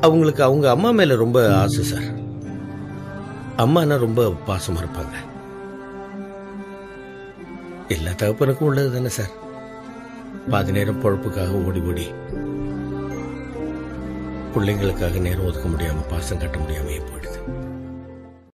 அவங்களுக்கு அவங்க அம்மா மேல ரொம்ப ஆசை சார். அம்மானா ரொம்ப பாசமா இருப்பாங்க. எல்லா தகப்பனுக்கும் உள்ளது தானே சார். பாதி நேரம் பொழப்புக்காக ஓடி ஓடி பிள்ளைங்களுக்காக நேரம் ஒதுக்க முடியாம பாசம் கட்ட